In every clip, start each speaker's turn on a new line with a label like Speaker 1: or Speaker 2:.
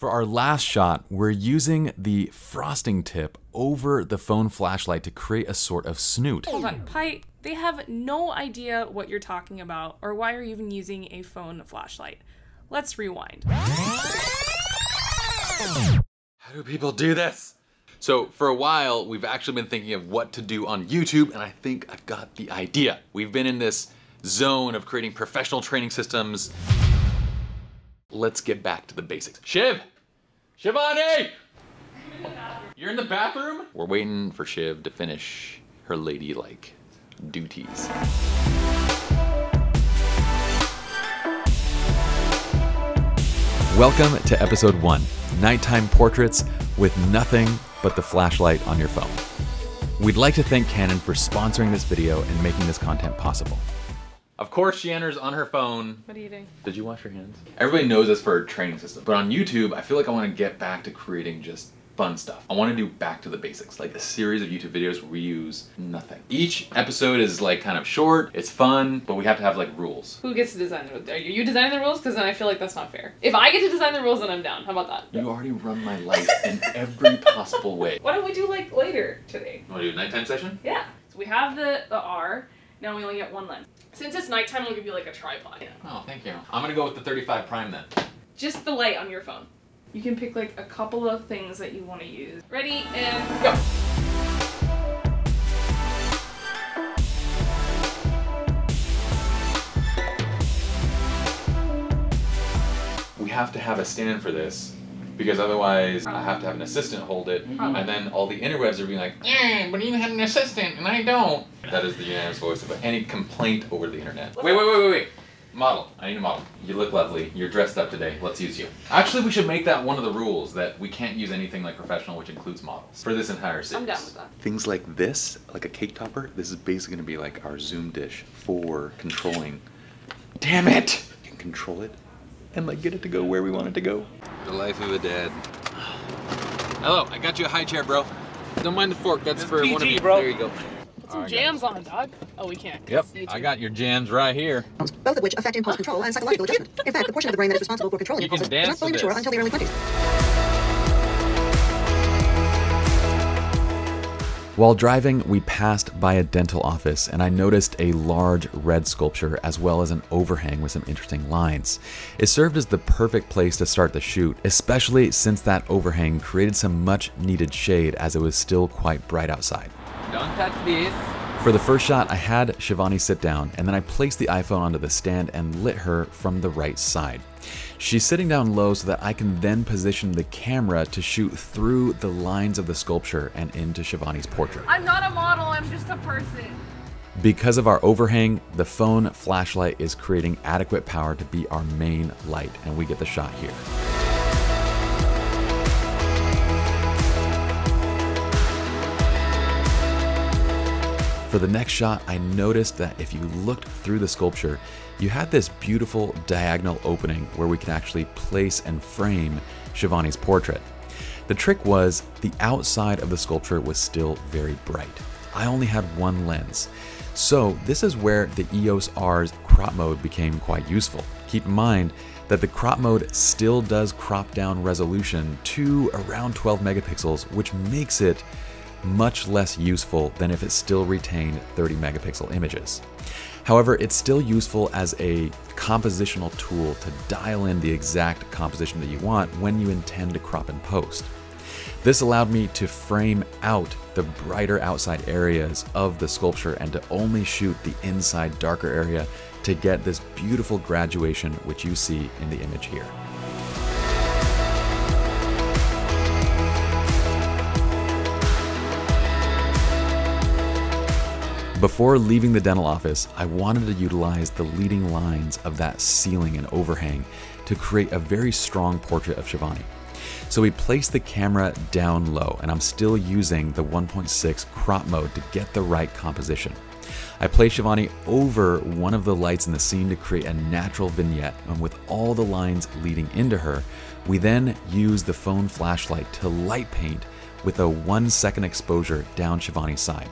Speaker 1: For our last shot, we're using the frosting tip over the phone flashlight to create a sort of snoot.
Speaker 2: Hold on, Pye, they have no idea what you're talking about or why you're even using a phone flashlight. Let's rewind.
Speaker 1: How do people do this? So for a while, we've actually been thinking of what to do on YouTube, and I think I've got the idea. We've been in this zone of creating professional training systems. Let's get back to the basics. Shiv! Shivani! You're in the bathroom? We're waiting for Shiv to finish her ladylike duties. Welcome to episode one, nighttime portraits with nothing but the flashlight on your phone. We'd like to thank Canon for sponsoring this video and making this content possible. Of course, she enters on her phone.
Speaker 2: What are you doing?
Speaker 1: Did you wash your hands? Everybody knows this for a training system, but on YouTube, I feel like I want to get back to creating just fun stuff. I want to do back to the basics, like a series of YouTube videos where we use nothing. Each episode is like kind of short, it's fun, but we have to have like rules.
Speaker 2: Who gets to design the rules? Are you designing the rules? Because then I feel like that's not fair. If I get to design the rules, then I'm down. How about that?
Speaker 1: You already run my life in every possible way.
Speaker 2: Why don't we do like later today?
Speaker 1: Want to do a nighttime session?
Speaker 2: Yeah. So we have the, the R. Now we only get one lens. Since it's nighttime, I'll give you like a tripod.
Speaker 1: Oh, thank you. I'm gonna go with the 35 prime then.
Speaker 2: Just the light on your phone. You can pick like a couple of things that you want to use. Ready and go.
Speaker 1: We have to have a stand for this because otherwise I have to have an assistant hold it, mm-hmm. and then all the interwebs are being like, yeah, but you had an assistant and I don't. That is the unanimous voice of any complaint over the internet. Wait, wait, wait, wait, wait. Model. I need a model. You look lovely. You're dressed up today. Let's use you. Actually, we should make that one of the rules that we can't use anything like professional, which includes models, for this entire series.
Speaker 2: I'm down with that.
Speaker 1: Things like this, like a cake topper, this is basically going to be like our zoom dish for controlling. Damn it! You can control it and like get it to go where we want it to go.
Speaker 3: The life of a dad. Hello, I got you a high chair, bro. Don't mind the fork. That's for one of you.
Speaker 2: bro.
Speaker 3: There you go.
Speaker 2: Put some
Speaker 3: Alright,
Speaker 2: jams on it, dog. Oh, we can't.
Speaker 3: Yep, I got your jams right here.
Speaker 4: both of which affect impulse control and psychological adjustment. In fact, the portion of the brain that is responsible for controlling
Speaker 3: You can
Speaker 4: impulses does not fully mature until the early 20s.
Speaker 1: While driving, we passed by a dental office and I noticed a large red sculpture as well as an overhang with some interesting lines. It served as the perfect place to start the shoot, especially since that overhang created some much needed shade as it was still quite bright outside.
Speaker 3: Don't touch this.
Speaker 1: For the first shot, I had Shivani sit down and then I placed the iPhone onto the stand and lit her from the right side. She's sitting down low so that I can then position the camera to shoot through the lines of the sculpture and into Shivani's portrait.
Speaker 2: I'm not a model. I'm just a person.
Speaker 1: Because of our overhang, the phone flashlight is creating adequate power to be our main light, and we get the shot here. For the next shot, I noticed that if you looked through the sculpture, you had this beautiful diagonal opening where we could actually place and frame Shivani's portrait. The trick was the outside of the sculpture was still very bright. I only had one lens. So this is where the EOS R's crop mode became quite useful. Keep in mind that the crop mode still does crop down resolution to around 12 megapixels, which makes it much less useful than if it still retained 30 megapixel images. However, it's still useful as a compositional tool to dial in the exact composition that you want when you intend to crop and post. This allowed me to frame out the brighter outside areas of the sculpture and to only shoot the inside darker area to get this beautiful graduation which you see in the image here. Before leaving the dental office, I wanted to utilize the leading lines of that ceiling and overhang to create a very strong portrait of Shivani. So we placed the camera down low, and I'm still using the 1.6 crop mode to get the right composition. I placed Shivani over one of the lights in the scene to create a natural vignette, and with all the lines leading into her, we then used the phone flashlight to light paint with a one second exposure down Shivani's side.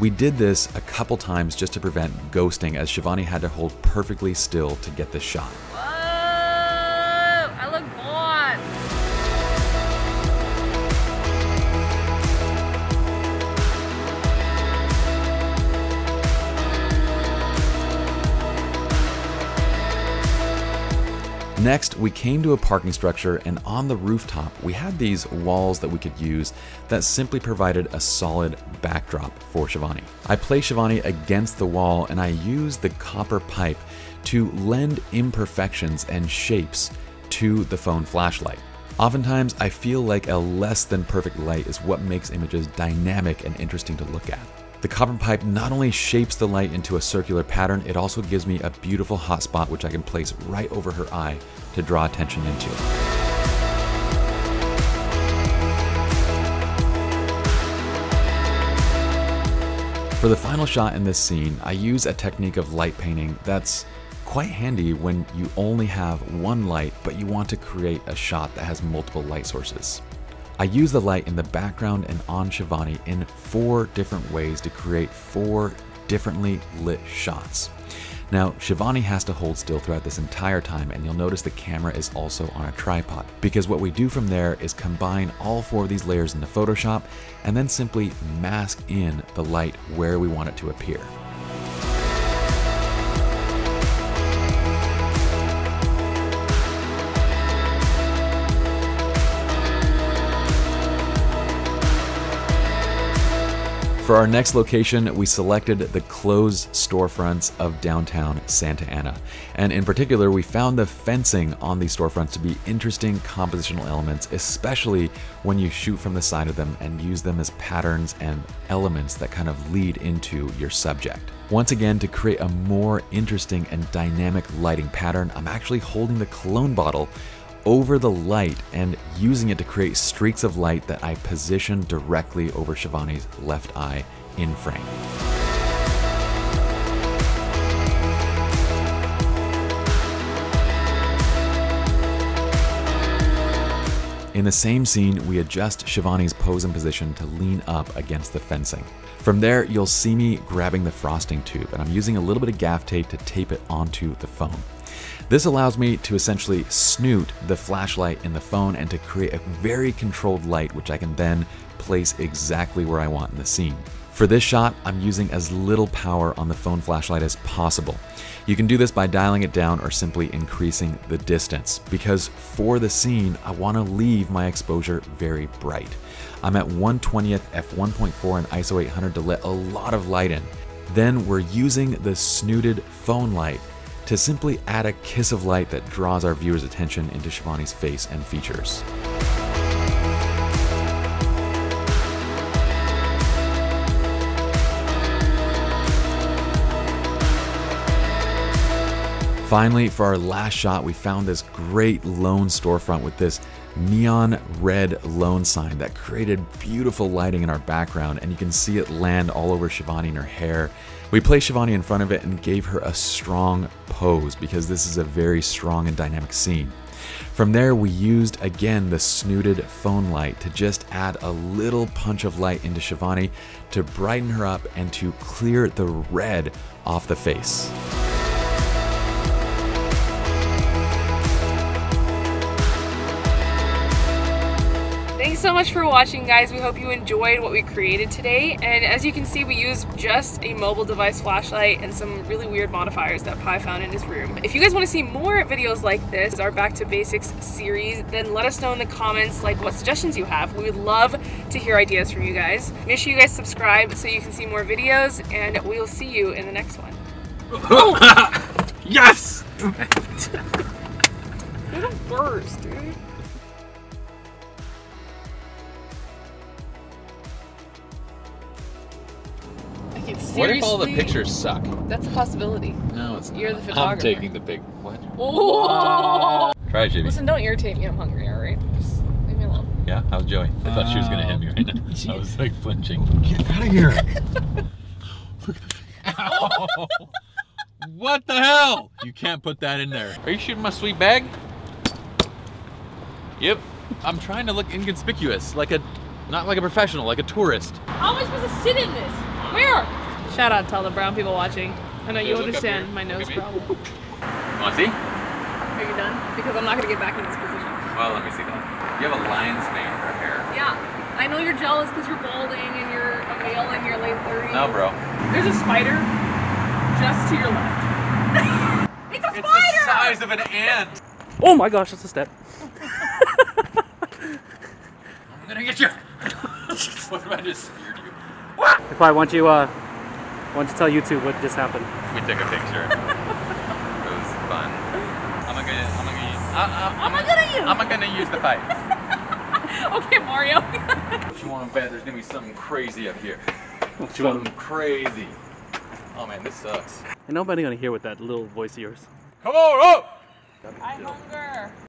Speaker 1: We did this a couple times just to prevent ghosting as Shivani had to hold perfectly still to get this shot. Next, we came to a parking structure, and on the rooftop, we had these walls that we could use that simply provided a solid backdrop for Shivani. I placed Shivani against the wall, and I used the copper pipe to lend imperfections and shapes to the phone flashlight. Oftentimes, I feel like a less than perfect light is what makes images dynamic and interesting to look at. The copper pipe not only shapes the light into a circular pattern, it also gives me a beautiful hot spot which I can place right over her eye to draw attention into. For the final shot in this scene, I use a technique of light painting that's quite handy when you only have one light but you want to create a shot that has multiple light sources. I use the light in the background and on Shivani in four different ways to create four differently lit shots. Now, Shivani has to hold still throughout this entire time, and you'll notice the camera is also on a tripod, because what we do from there is combine all four of these layers into Photoshop and then simply mask in the light where we want it to appear. For our next location, we selected the closed storefronts of downtown Santa Ana. And in particular, we found the fencing on these storefronts to be interesting compositional elements, especially when you shoot from the side of them and use them as patterns and elements that kind of lead into your subject. Once again, to create a more interesting and dynamic lighting pattern, I'm actually holding the cologne bottle over the light and using it to create streaks of light that I position directly over Shivani's left eye in frame. In the same scene, we adjust Shivani's pose and position to lean up against the fencing. From there, you'll see me grabbing the frosting tube, and I'm using a little bit of gaff tape to tape it onto the phone. This allows me to essentially snoot the flashlight in the phone and to create a very controlled light which I can then place exactly where I want in the scene. For this shot, I'm using as little power on the phone flashlight as possible. You can do this by dialing it down or simply increasing the distance, because for the scene, I want to leave my exposure very bright. I'm at 120th f1.4 and ISO 800 to let a lot of light in. Then we're using the snooted phone light to simply add a kiss of light that draws our viewers' attention into Shivani's face and features. Finally, for our last shot, we found this great lone storefront with this neon red loan sign that created beautiful lighting in our background, and you can see it land all over Shivani and her hair. We placed Shivani in front of it and gave her a strong pose because this is a very strong and dynamic scene. From there, we used again the snooted phone light to just add a little punch of light into Shivani to brighten her up and to clear the red off the face.
Speaker 2: So much for watching guys. We hope you enjoyed what we created today. And as you can see, we used just a mobile device flashlight and some really weird modifiers that Pye found in his room. If you guys want to see more videos like this, our Back to Basics series, then let us know in the comments like what suggestions you have. We would love to hear ideas from you guys. Make sure you guys subscribe so you can see more videos and we will see you in the next one. Oh!
Speaker 3: Yes!
Speaker 2: You're the worst, dude.
Speaker 3: What if all the pictures suck?
Speaker 2: That's a possibility.
Speaker 3: No, it's
Speaker 2: You're the photographer.
Speaker 3: I'm
Speaker 2: photographer.
Speaker 3: taking the big. What?
Speaker 2: Oh!
Speaker 3: Try it, Jimmy.
Speaker 2: Listen, don't irritate me. I'm hungry, alright? Just leave me alone.
Speaker 3: Yeah, how's Joey? I thought she was gonna hit me right now. I was like flinching.
Speaker 5: Get out of here.
Speaker 3: Ow. what the hell? You can't put that in there. Are you shooting my sweet bag? Yep. I'm trying to look inconspicuous, like a, not like a professional, like a tourist.
Speaker 2: How am I supposed to sit in this? Where? Shout out to all the brown people watching. I know you
Speaker 3: Hey, look up
Speaker 2: understand my nose
Speaker 3: at me.
Speaker 2: problem.
Speaker 3: Wanna see?
Speaker 2: Are you done? Because I'm not gonna get back in this position.
Speaker 3: Well, let me see that. You have a lion's mane for hair.
Speaker 2: Yeah. I know you're jealous because you're balding and you're a male in your late 30s.
Speaker 3: No, bro.
Speaker 2: There's a spider just to your left. it's a
Speaker 3: It's
Speaker 2: spider!
Speaker 3: the size of an ant.
Speaker 5: Oh my gosh, that's a step.
Speaker 1: I'm gonna get you. what if I just speared you?
Speaker 5: If I want you, uh, want to tell YouTube what just happened.
Speaker 1: We took a picture. it was fun. I'm gonna, I'm gonna use, uh, uh, I, I, I'm,
Speaker 2: gonna use?
Speaker 1: I'm gonna use the pipes.
Speaker 2: Okay, Mario.
Speaker 1: What you want to bet? There's gonna be something crazy up here.
Speaker 5: What you want?
Speaker 1: Something crazy. Oh man, this sucks.
Speaker 5: And nobody gonna hear with that little voice of yours.
Speaker 1: Come on up!
Speaker 2: I hunger.